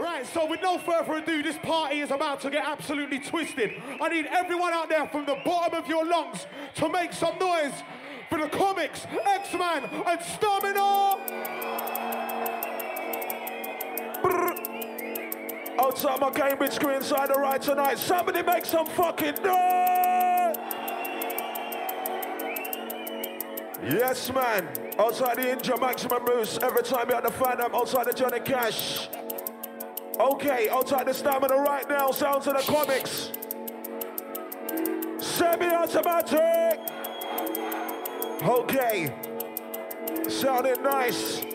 Right, so with no further ado, this party is about to get absolutely twisted. I need everyone out there from the bottom of your lungs to make some noise for the Commix, Eksman, and Stamina! Brr. Outside my Cambridge screen, inside the right tonight. Somebody make some fucking noise! Yes, man. Outside the Inja Maximum Moose. Every time you're on the fan, I'm outside the Johnny Cash. Okay, outside the stamina right now, sounds of the Commix. Semi-automatic. Okay. Sounded nice.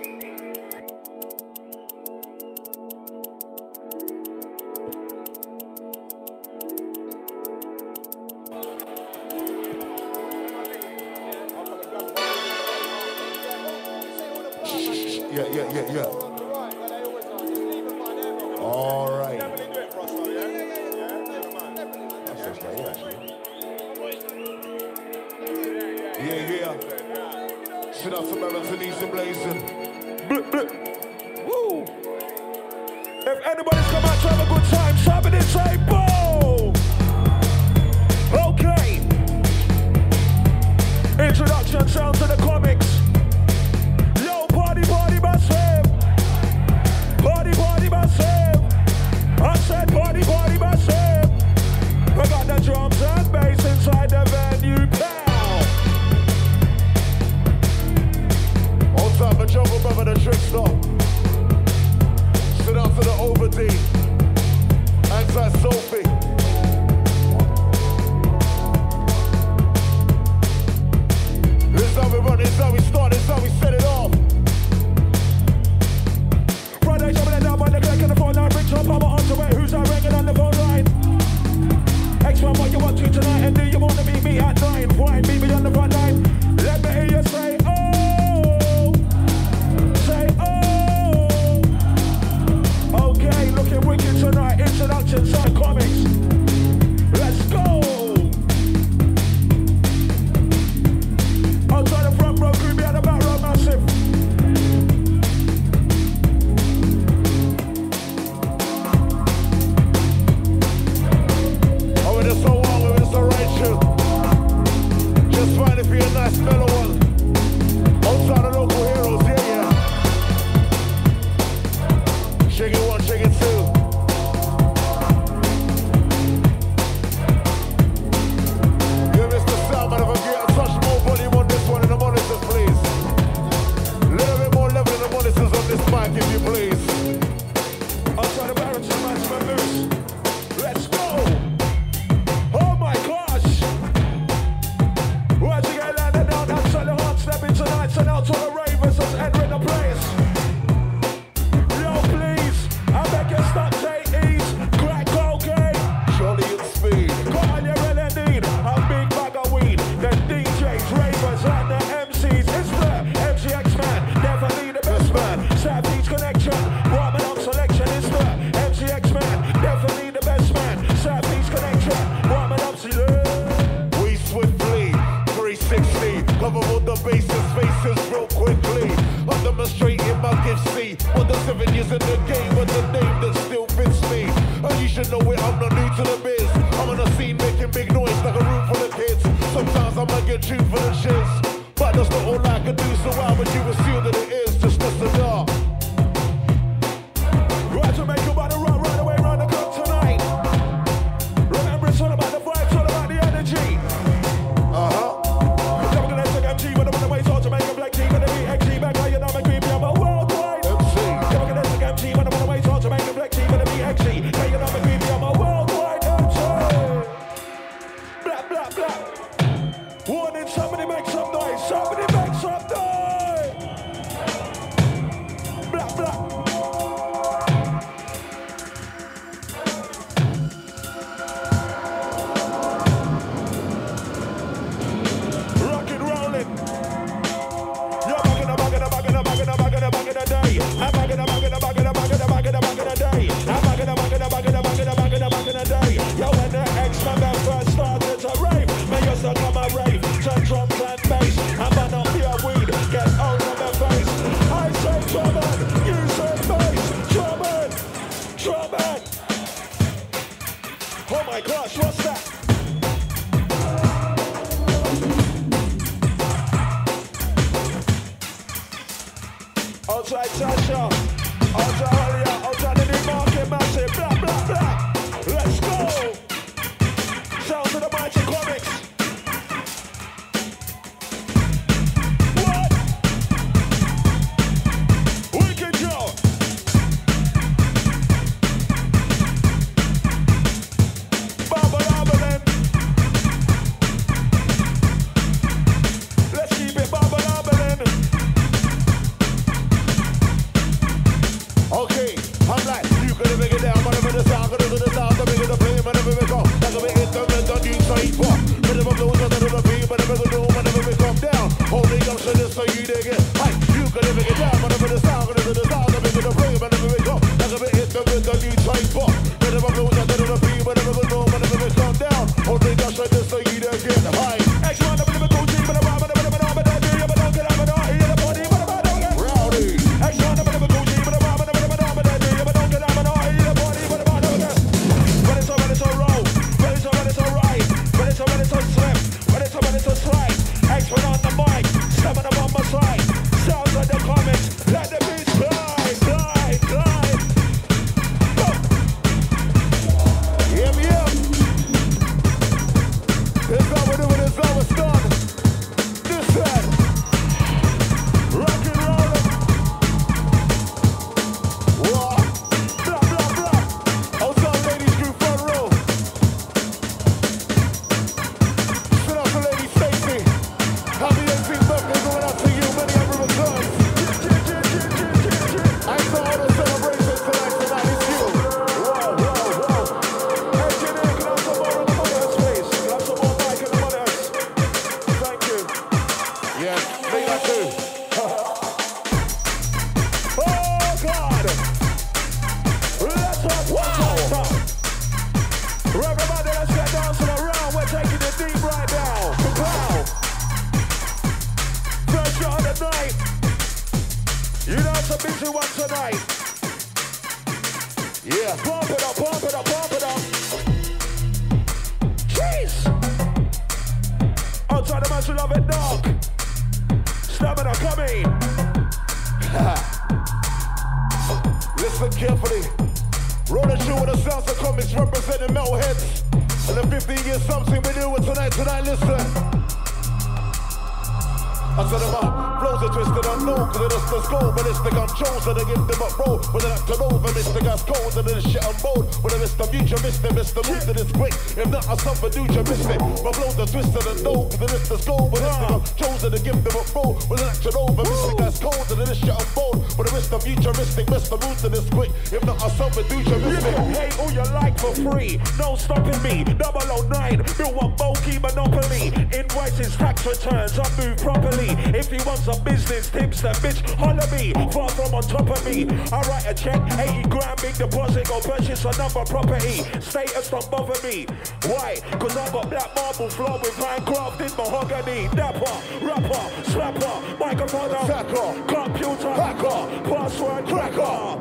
I due to miss it. My flows are twisted unknown, cause it's the skull, but it's the gun chosen to give them up roll. With an act over, Mr. Gas cold, and then shit on board. With a Mr. Futuristic, Mr. Move to this quick. If not, I suffer to You miss can it. hate all you like for free. No stopping me. 009, Bill one bulky monopoly. Invoices, tax returns, I move properly. If he wants a business tips, then bitch, holler me. Far from on top of me. I write a check, 80 grand, big deposit, go purchase another property. Status don't bother me. Why? Cause I got black marble floor with handcrafted mahogany. Dapper, rapper, slapper, microphone, Hacker. computer, hacker, password cracker.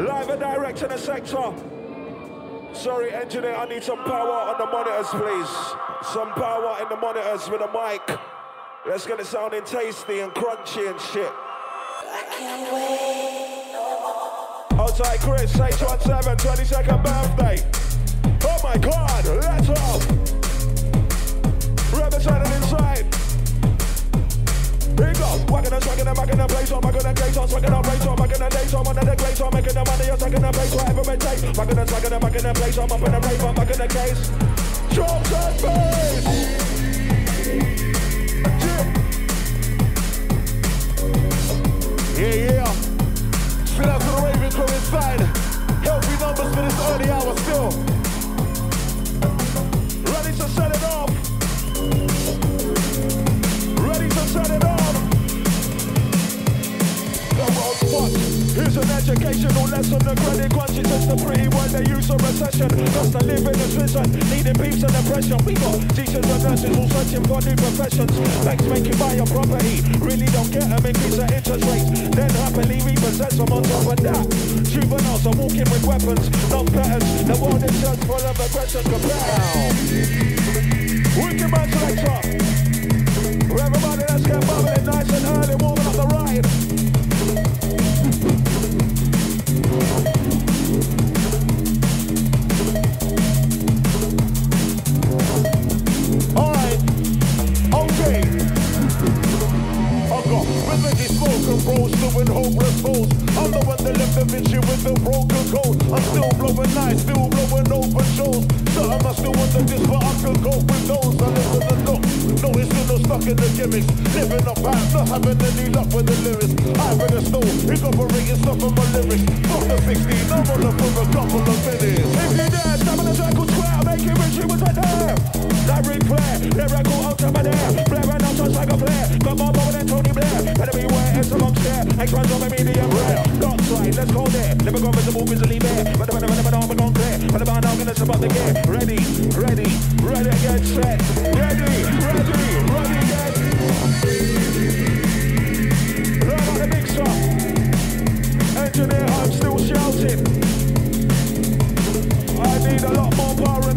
Live and direct in the sector. Sorry, engineer, I need some power on the monitors, please. Some power in the monitors with a mic. Let's get it sounding tasty and crunchy and shit. I can't wait. Outside Chris, H17, 22nd birthday. My god, let's off. And swacking and place on, glaze on, place on, days on, one of the making the money, place whatever it takes. Macking and swacking and place on, up in the rave on, macking the. Yeah, yeah. Out to the crew inside. Healthy numbers for this early hour still. Ready to set it off. Ready to set it off. What? Here's an educational lesson to credit crunch, it's just a pretty word they use for recession. Just to live in a prison, needing peace and depression. We got teachers and nurses all searching for new professions. Banks make you buy a property, really don't get them, increase the interest rates. Then happily repossess them on top of that. Juveniles are walking with weapons, not patterns. The world is just full of aggression. Kapow! Wicked man selector. Everybody, let's get bubbling nice and early, warming up the ride. Doing hopeless hoes. I'm the one that left the here with the broken code. I'm still blowing nice, still blowing open shows. Something I still want to this, but I could cope with those. I live with the no, it's still no stuck in the gimmicks. Living up high, not having any luck with the lyrics. I read a snow, incorporating stuff in my lyrics. Fuck the 16, I'm on the for a couple of minutes. If you dare, stop in a circle square, make it rich, was right there. That Ric Flair, lyrical ultimate there. Blair and out just like a flare. Got more power than Tony Blair. Better beware, it's a long stare. Eksman's on the medium rare. Dark side, let's go there. Never go visible, visibly bare. But the the man, we're gone clear. But the man, I'm gonna about the gear. Ready, ready, ready, get set. Ready, ready, Engineer, I'm still shouting. I need a lot more power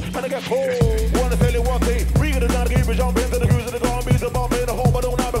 Get rich, gonna get cool. Wanna tell you one thing, we gonna not give a jump into the cruise of the beat the bomb in the home, but don't have a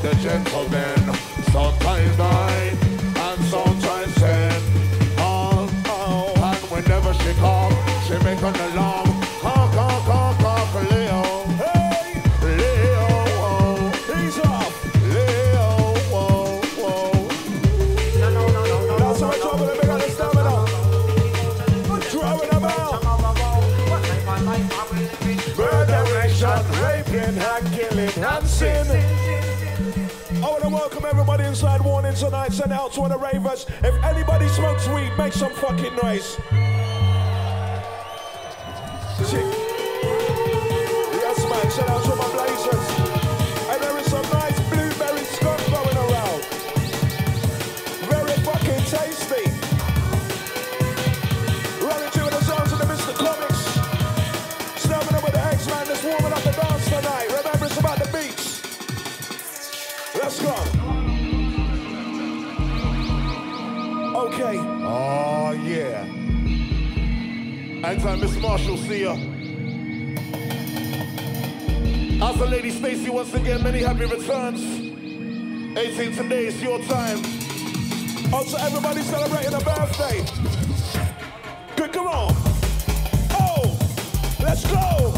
for the gentlemen. Sometimes nine and sometimes ten. Oh, oh. And whenever she come, she make an alarm. Everybody inside Warning tonight. Send out to the ravers. If anybody smokes weed, make some fucking noise. Yes, man. Shout out to my blazers. Okay. Oh, yeah. Anytime Miss Marshall see ya. As the lady Stacy once again, many happy returns. 18 today, it's your time. Oh, also, everybody celebrating a birthday. Good, come on. Oh, let's go.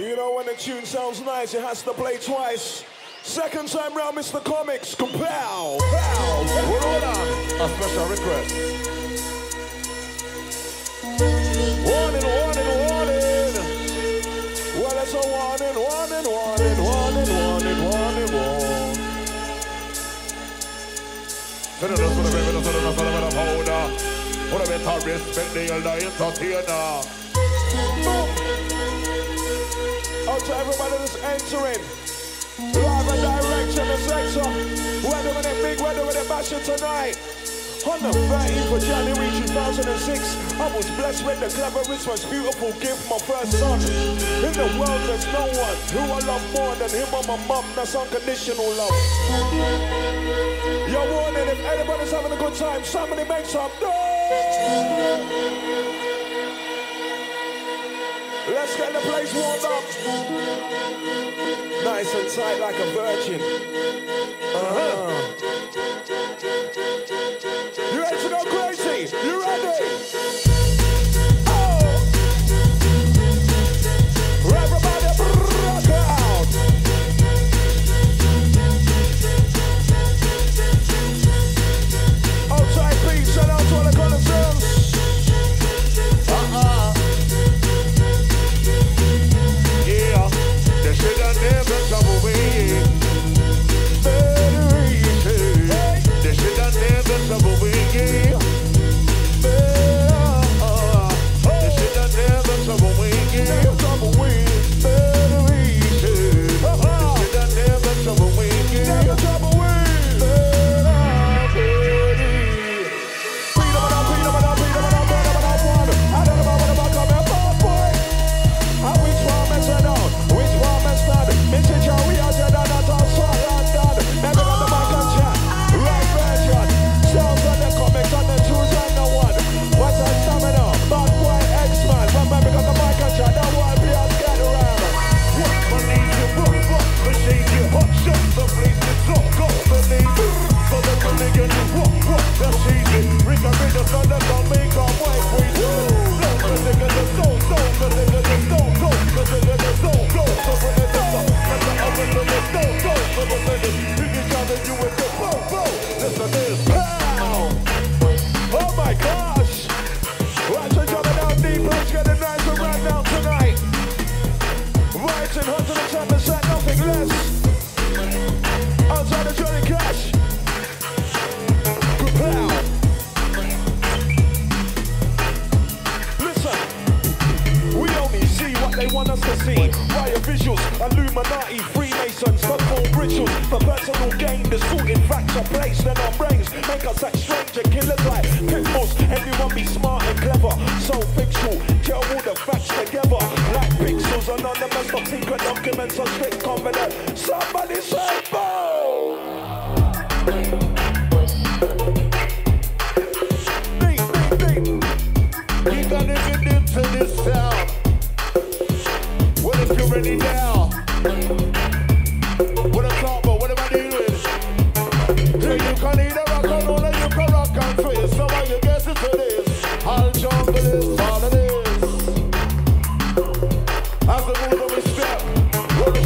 You know when the tune sounds nice, it has to play twice. Second time round, Mr. Commix, pow. Hold on. A special request. Warning, warning, warning. Well, it's a warning, warning, warning, warning, warning, warning, warning. Send us for the baby, send us for the baby, powder. For the better respect the elder entertainer. Out entering. Live and direct in the sector. We're doing it big, we're doing it bashing tonight. On the 13th of January 2006, I was blessed with the cleverest, most beautiful gift, my first son. In the world, there's no one who I love more than him or my mum. That's unconditional love. You're warning if anybody's having a good time, somebody make some noise. Place warmed up. Nice and tight like a virgin. Uh-huh.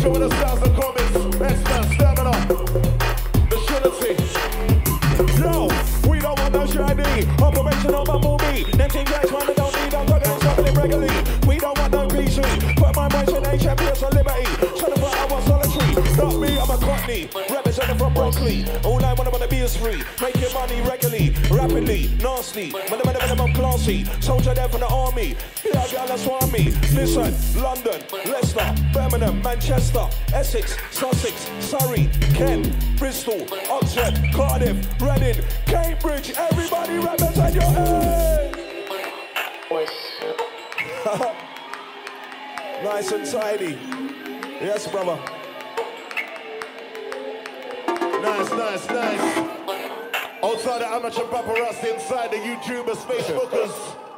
We're the show with the styles and stepping up. The shitty. Yo, we don't want no shiny. Operation on my guys man, don't need. I'm something regularly. We don't want no PC. Put my voice in HMPS for liberty. Shut up, I was solitary. Not me, I'm a cockney. Representing from Brockley. All I wanna wanna be is free. Making money regularly, rapidly, nasty. Man, I'm classy. Soldier there from the army. Yeah, girl, that's why me. Listen, London, Leicester, Birmingham, Manchester, Essex, Sussex, Surrey, Kent, Bristol, Oxford, Cardiff, Reading, Cambridge. Everybody represent your head. nice and tidy. Yes, brother. Nice, nice, nice. Outside the amateur paparazzi, inside the YouTubers, Facebookers.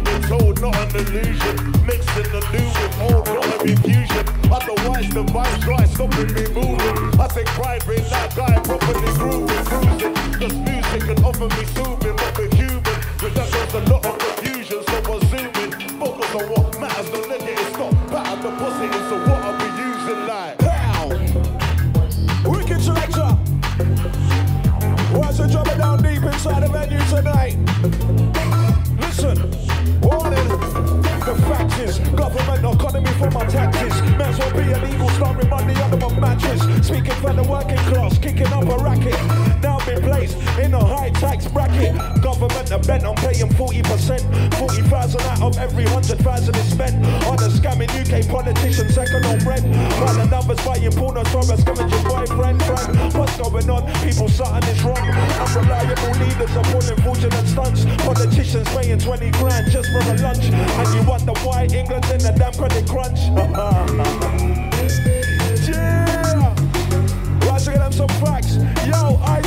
Been told, not an illusion. Mixing the new with old, not a refusion. Otherwise, the vibe's right, stopping me moving. I take pride in that guy, properly grooving, cruising. Cause music can offer me soothing, but we're human. With that goes a lot of confusion, so we're zooming. Focus on what matters, don't let it stop. Batter the positive, so what I'll be using like. Pow! Wicked selector. What's the drummer down deep inside the venue tonight? Represent the mattress. speaking for the working class, kicking up a racket. Now been placed in a high tax bracket. Government are bent on paying 40%. 40,000 out of every 100,000 is spent on a scamming UK politician, second on rent. While the numbers buying pornos from a scavenging boyfriend, friend. What's going on? People, something is wrong. Unreliable leaders are pulling fraudulent stunts. Politicians paying 20 grand just for a lunch. And you wonder why England's in the damn credit crunch. Yo, I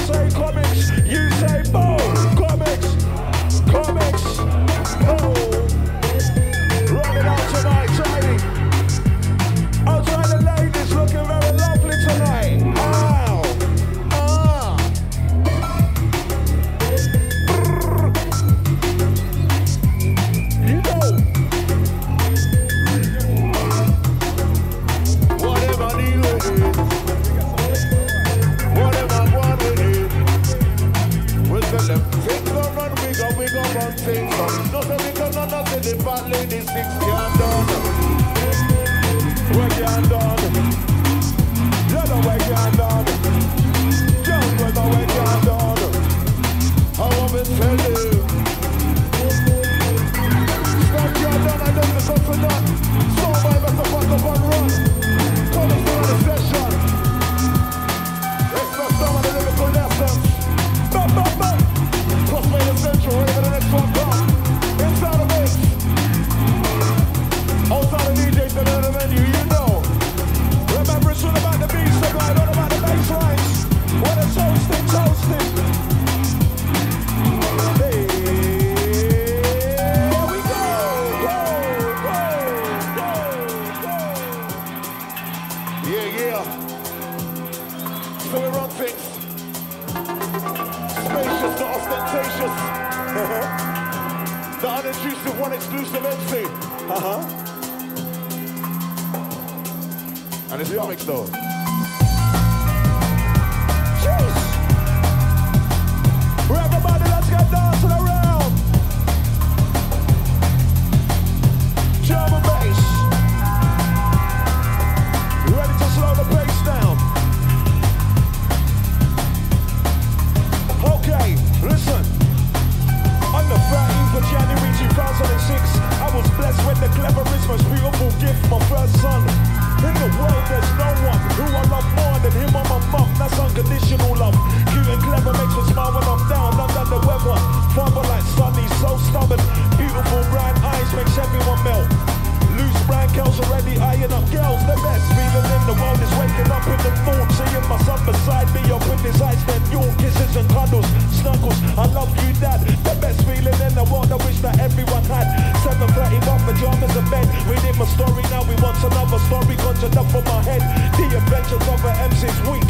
my head. The adventures of an MC's week.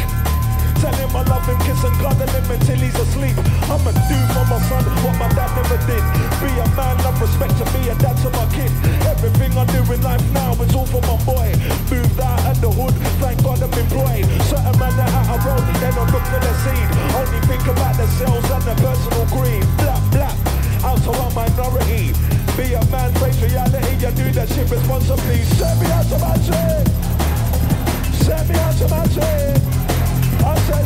Tell him I love him, kiss and cuddle him until he's asleep. I'ma do for my son what my dad never did. Be a man, love, respect to be a dad to my kid. Everything I do in life now is all for my boy. Moved out of the hood, thank God I'm employed. Certain man that out a road, they don't look for the seed. Only think about themselves and their personal greed. Black, black, out to our minority. Be a man, face reality, you do that shit responsibly. Send me out to my shit. To. I said,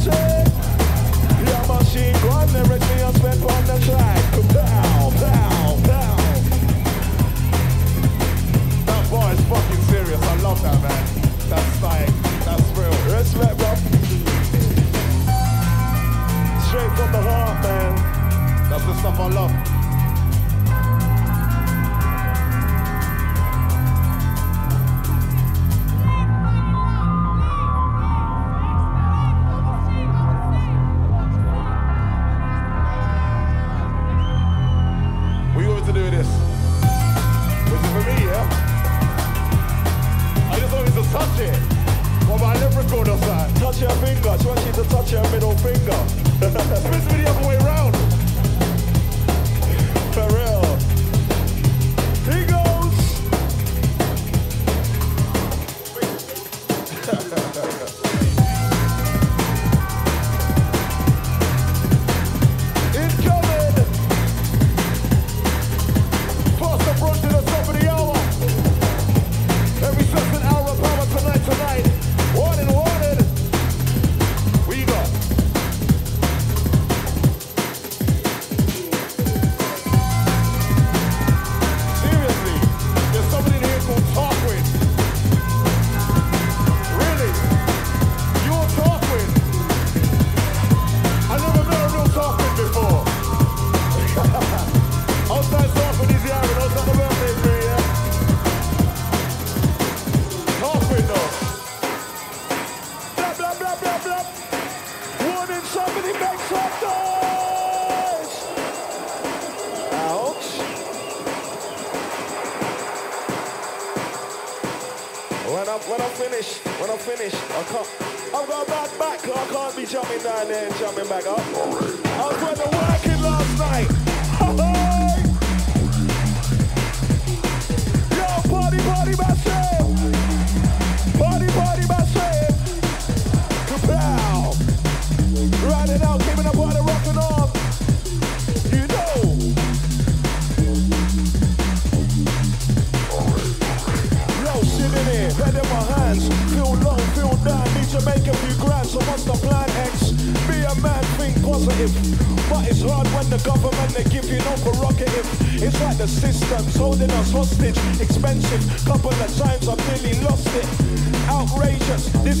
shit. Yeah, machine gun, on the track. Pow, pow, pow. That is fucking serious. I love that, man. That's that's real. Straight from the heart, man. That's the stuff I love.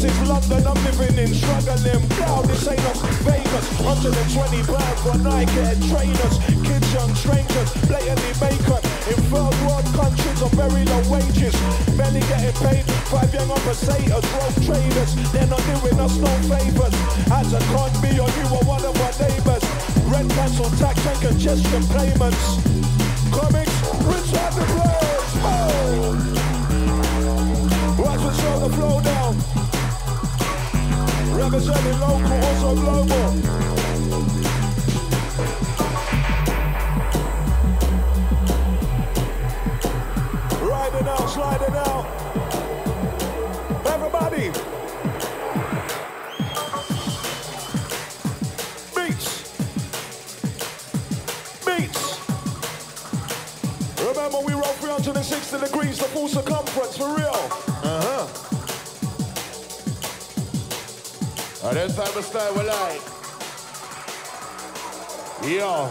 Is London, I'm living in struggling. Wow, this ain't Las Vegas. 120 pounds for Nike and trainers. Kids, young strangers, blatantly bacon. In third world countries on very low wages. Barely getting paid. Five young operators, rogue traders. They're not doing us no favors. As a con me or you or one of our neighbors. Rent cancel tax and congestion payments. Representing local, also global. Type of style we like. Yo.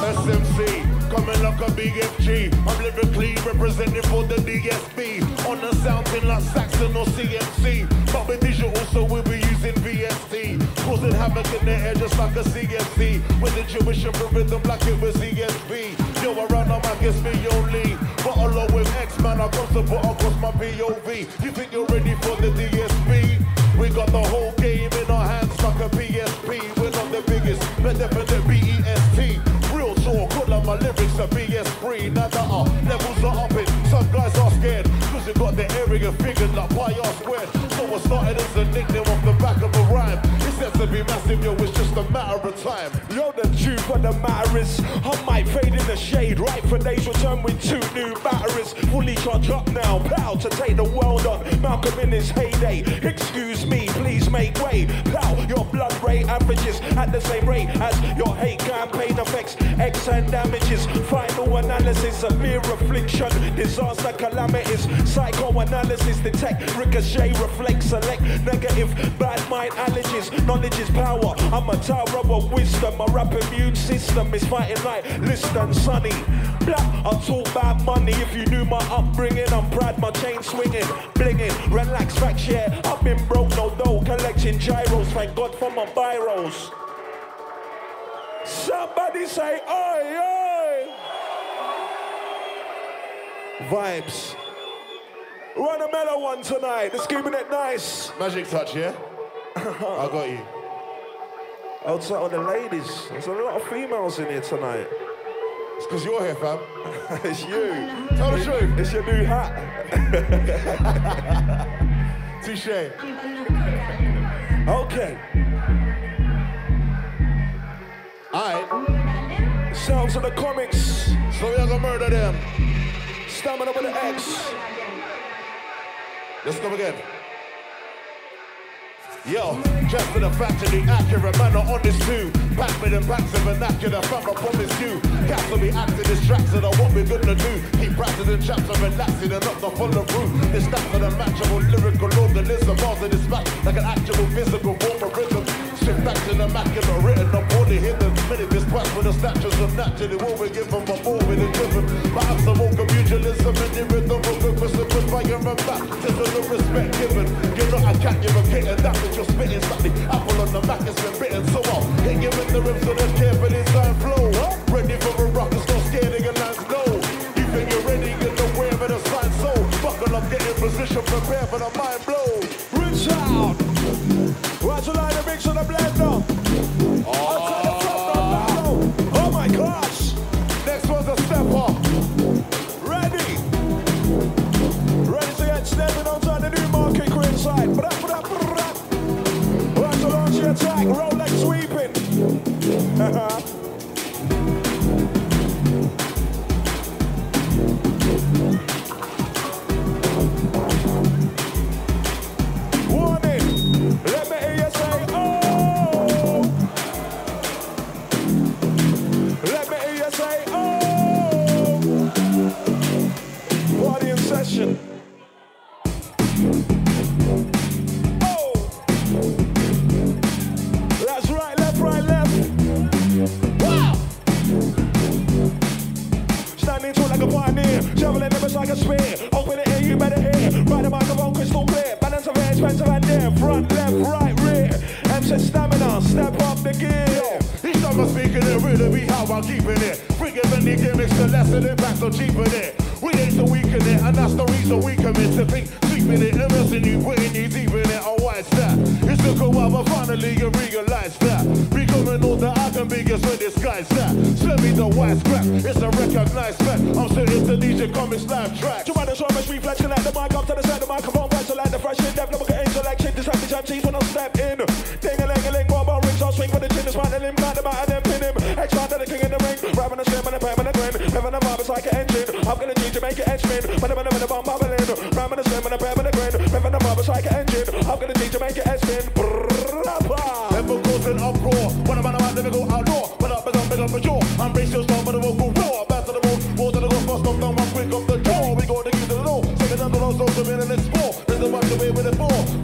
SMC, coming like a big FG. I'm lyrically representing for the DSB. On the sounds in like Saxon or CMC. But with digital, so we'll be using VST. Causing havoc in the air just like a CNC. With the Jewish of rhythm like it was ESV. Yo, around the mic, it's me only. But along with Eksman, I to put across my POV. You think you're ready for the DSB? We got the whole game in our hands like a PSP. We're not the biggest, but definitely B-E-S-T. Real talk, all of my lyrics are BS3. Now the uh, levels are up upping, some guys are scared. Cause you got the area figured like pi r squared. So I started as a nickname off the back of a rhyme. Says to be massive, yo, it's just a matter of time. Yo, the truth of the matter is, I might fade in the shade. Right for days, return with two new batteries. Fully charged up now, proud to take the world on. Malcolm in his heyday. Excuse me, please make way. Pal, your blood rate averages at the same rate as your hate campaign affects X and damages. Final analysis, severe affliction, disaster calamities. Psychoanalysis detect, ricochet, reflect, select negative, bad mind allergies. Knowledge is power. I'm a tower of wisdom. My rap immune system is fighting like listen, sunny. Black, I talk about money. If you knew my upbringing, I'm proud. My chain swinging, blinging. Relax, facts, yeah. I've been broke, no dough, collecting gyros. Thank God for my biros. Somebody say, oi, oi. Vibes. Run a mellow one tonight. Just keeping it nice. Magic touch, yeah? I got you. Outside on oh, the ladies. There's a lot of females in here tonight. It's because you're here, fam. it's you. Tell the truth. It's your new hat. Touche. Okay. Alright, Sounds of the Commix. so we are gonna murder them. Stamina with an X. Let's go again. Yo, just for the fact of the accurate manner on this too. Back with them backs of vernacular, fam, I promise you. Cats will be acting distracted on what we're gonna do. Keep practicing chaps and relaxing and not the follow through. This stuff for the matchable lyrical organism. Bars of this match like an actual physical form of rhythm. Shift back to the immaculate written up all the hidden. Many quack with the statures of naturally what we give them before we the driven. But absolute mutualism in the rhythm of the Christmas fire and back. Just a little respect given. You're not a cat, you're a kitten. That's what you're spitting. Slightly apple on the back, it's been bitten. So I'll hit you in the ribs with a carefully designed flow. Ready for a rock, it's no scared of your lands, no. You think you're ready, you're the way of the sign. So buckle up, get in position, prepare for the mind blow. Rich out. Oh. My gosh! Next was a step up. Ready? Ready to get stepping onto the new market side. Right, so launch your. Roll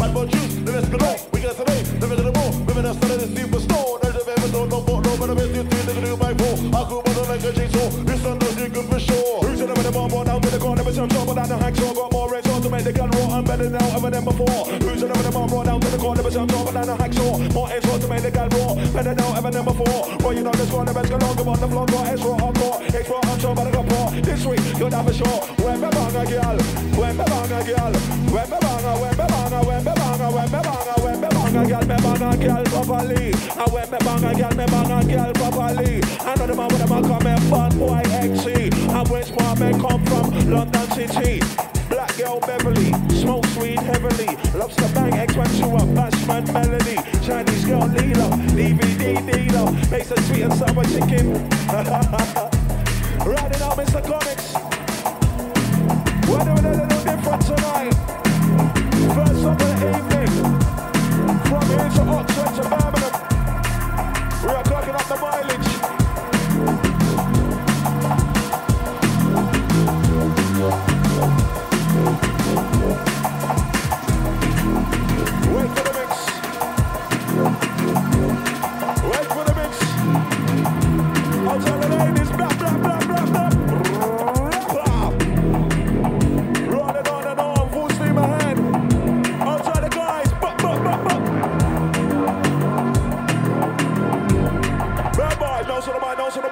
Bad boy juice, the rest galore. We get today, never to the more. Women are still in the superstore. There's a baby, don't know what, no, but I'm in the two, do my four. I could mother like a chainsaw. This under the good for sure. Who's in the middle, bomb, down to the corner, but some trouble down the hacksaw. Got more red sauce to make the gun raw. I'm better now ever than before. Who's in the middle, bomb, down to the corner, but some trouble down the hacksaw. More red sauce to make the gun raw. Better now ever than before. Well, you know this corner, best galore. Come on the floor, got extra hardcore. Extra hardcore, but I got poor. This week, for sure. When me banga, girl. When me banga, girl. When me banga, when me banga, when me banga, when me banga, when me banga, girl, me banga, girl, properly. And when me banga, girl, me banga, girl, properly. I know the man with them, I come and fun boy XC. And which part me come from? London City. Black girl Beverly, smoke weed heavily. Loves to bang X when she up, bashman melody. Chinese girl Leela, DVD dealer. Makes a sweet and sour chicken. Riding out Mr. Commix.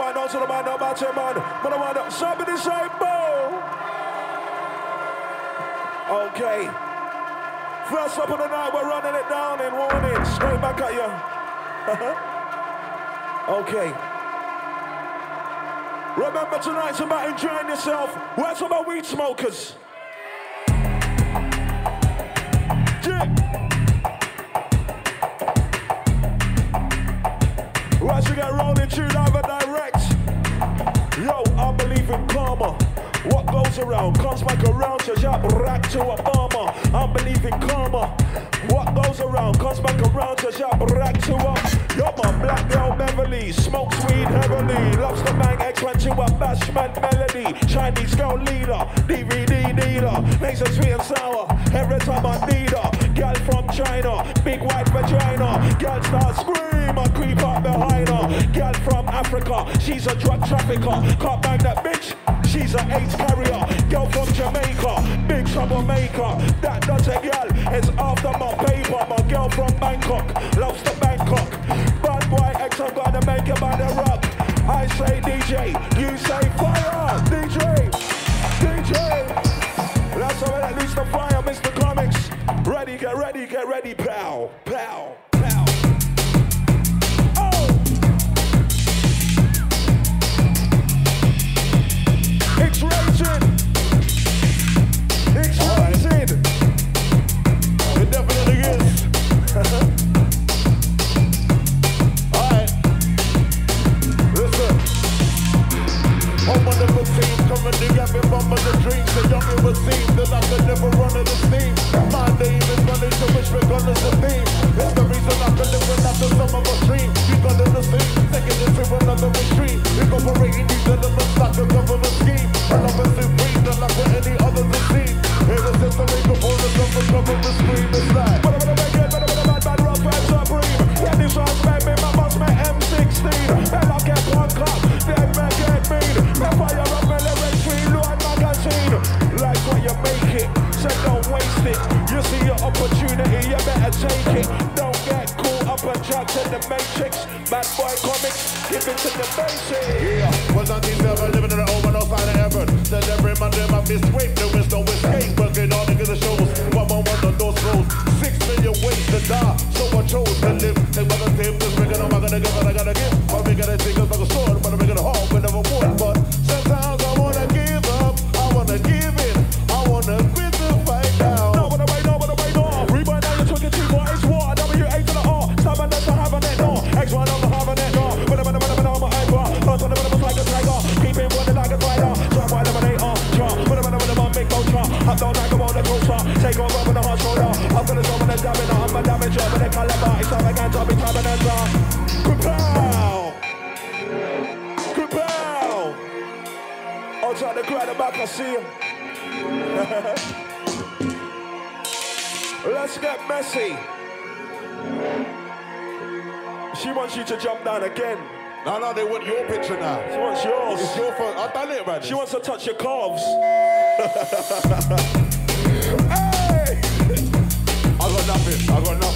Man, no to the man, no about your man. But I want to, somebody say, boom. Okay. First up of the night, we're running it down in warning. Straight back at you. okay. Remember tonight's about enjoying yourself. Where's my weed smokers? Once you get rolling, tune over direct. I karma. What goes around comes back around to jab rack to Obama. I believe in karma. What goes around comes back around to jab rack to up. Yo, my black girl Beverly smokes weed heavily. Loves the bang X went to a bashment melody. Chinese girl leader, DVD dealer. Makes her sweet and sour every time I need her. Girl from China, big white vagina. Girl start scream, I creep up behind her. Girl from Africa, she's a drug trafficker. Can't bang that bitch. She's an AIDS carrier, girl from Jamaica, big troublemaker. That does a girl, it's after my paper. My girl from Bangkok, loves the Bangkok. Bad boy X, I'm gonna make it by the rock. I say DJ, you say fire. DJ. Get ready, get ready, pow, pow, pow. Oh! It's raging. about to see him. Let's get messy. She wants you to jump down again. No, no, they want your picture now. She wants yours. It's your phone. I've done it, man. She wants to touch your calves. hey! I got nothing. I got nothing.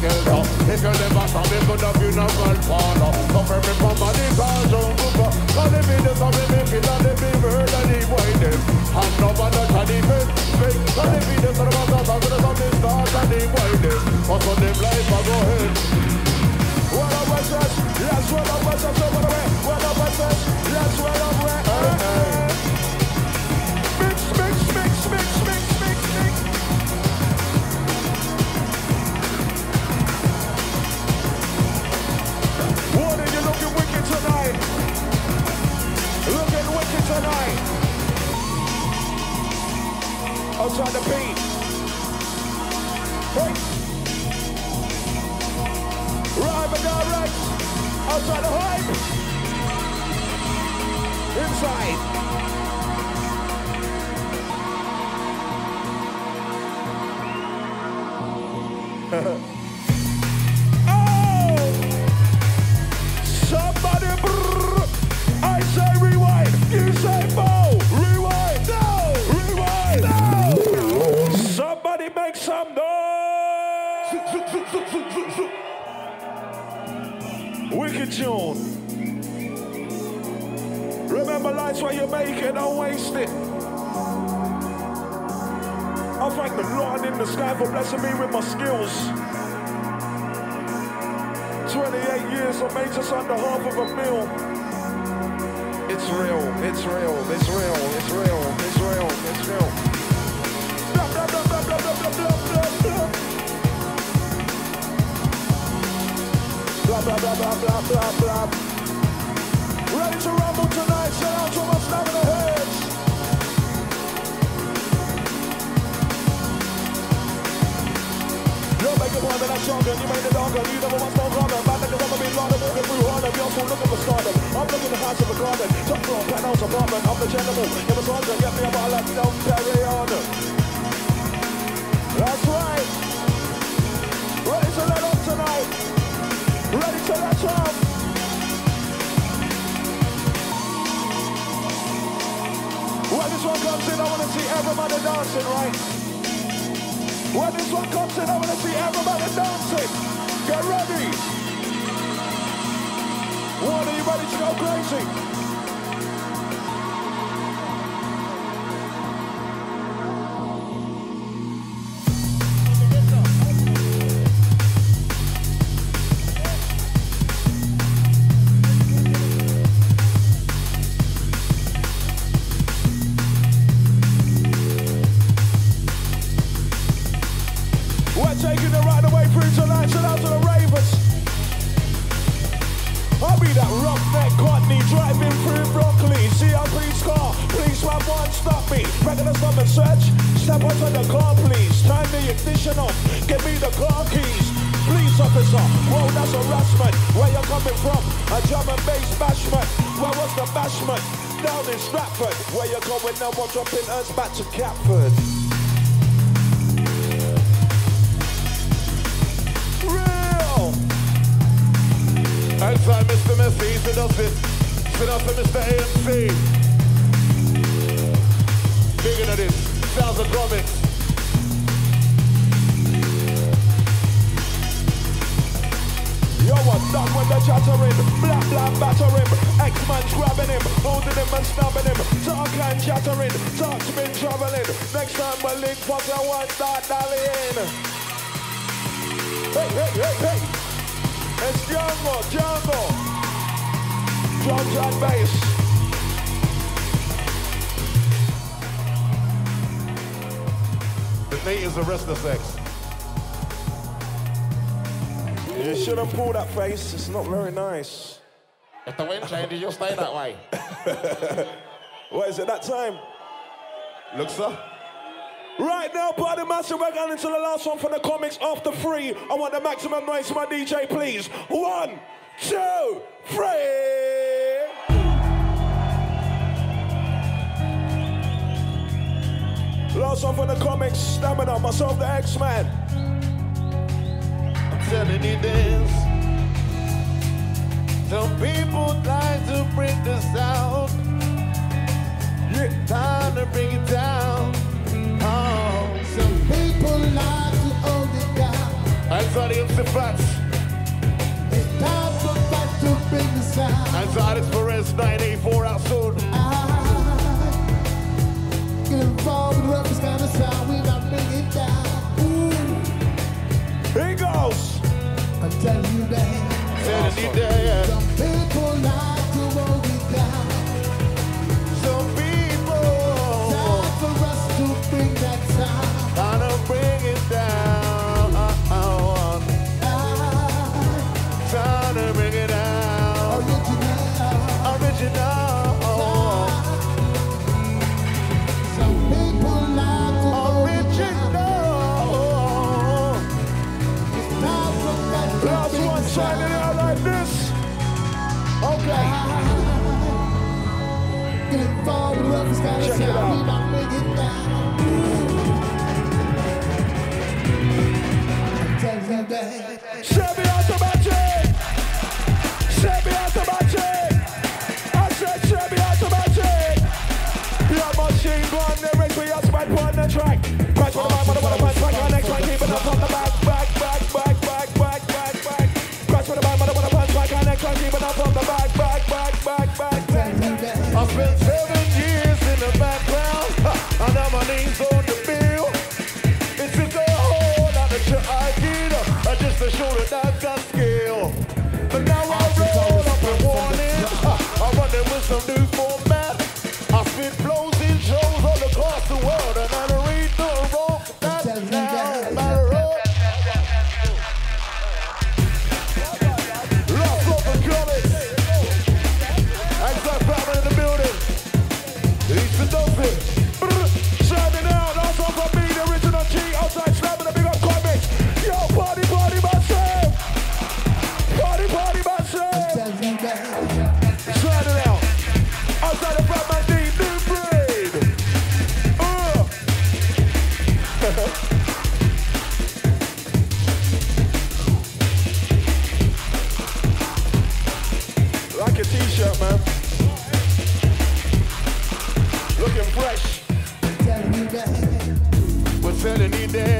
skills up. If you live some, could have been a girl fall up. Come from me, come on, it's all John Cooper. Call him the me they be murdered, and he white him. Hand over the tiny bit, big. Call the summer, I'm not going to be his stars, and he white him. For them life, I go ahead. What a western, yes, what a western, so what a way. What a yes, what a way. on to beat. Hey. Right but not. Outside the hype. Inside. Ha When this one comes in, I want to see everybody dancing. Get ready. What are you ready to go crazy? Drums and bass. The Nate is the rest of sex. You shouldn't pull that face. It's not very nice. If the wind changes, you'll stay that way. What is it, that time? Look, sir. Right now, party master, we're going into the last one for the Commix after three. I want the maximum noise from my DJ, please. One, two, three. One for the Commix, stamina, myself, the Eksman. I'm telling you this. Some people try to bring the sound. Yeah, time to bring it down. Oh. Some people like to hold it down. Outside the MC Fats. It's time for fight to bring the. Outside it's Perez 984 out soon. I get involved with kind of sound. We not bring it down. Ooh, Here he goes. I'm you that. Telling you Semi automatic. Semi automatic. I said semi automatic. Your machine gun, the rich we are spread on the track. Crash for the mother, mother, punch, back on next one, keep it up on the back, back, back, back, back, back, back, back. The mother, punch, back on next one, keep it up on the back, back, back, back, back, back. Tell them that. I spent But now I roll up and I run it with some new t-shirt, man. Looking fresh. That. We're telling you this.